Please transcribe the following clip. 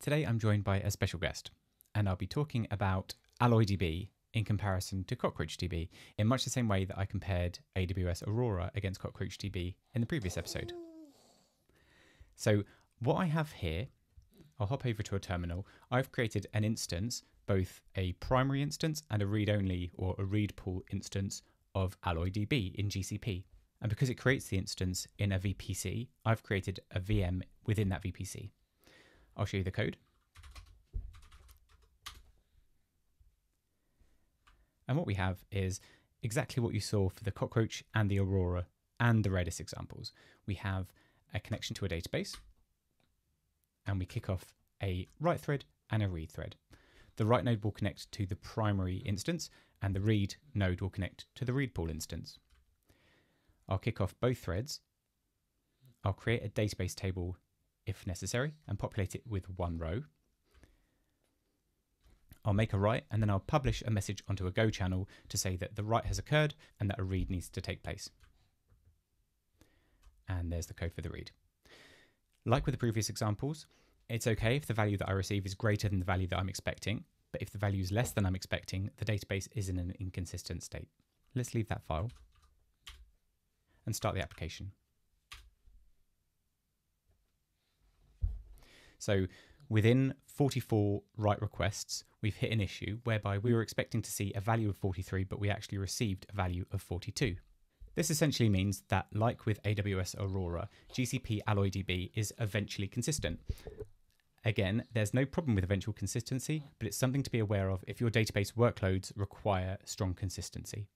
Today I'm joined by a special guest, and I'll be talking about AlloyDB in comparison to CockroachDB in much the same way that I compared AWS Aurora against CockroachDB in the previous episode. So, what I have here, I'll hop over to a terminal. I've created an instance, both a primary instance and a read only or a read pool instance of AlloyDB in GCP. And because it creates the instance in a VPC, I've created a VM within that VPC. I'll show you the code. And what we have is exactly what you saw for the Cockroach and the Aurora and the Redis examples. We have a connection to a database, and we kick off a write thread and a read thread. The write node will connect to the primary instance, and the read node will connect to the read pool instance. I'll kick off both threads. I'll create a database table if necessary, and populate it with one row. I'll make a write and then I'll publish a message onto a Go channel to say that the write has occurred and that a read needs to take place. And there's the code for the read. Like with the previous examples, it's okay if the value that I receive is greater than the value that I'm expecting, but if the value is less than I'm expecting, the database is in an inconsistent state. Let's leave that file and start the application. So within 44 write requests, we've hit an issue whereby we were expecting to see a value of 43, but we actually received a value of 42. This essentially means that, like with AWS Aurora, GCP AlloyDB is eventually consistent. Again, there's no problem with eventual consistency, but it's something to be aware of if your database workloads require strong consistency.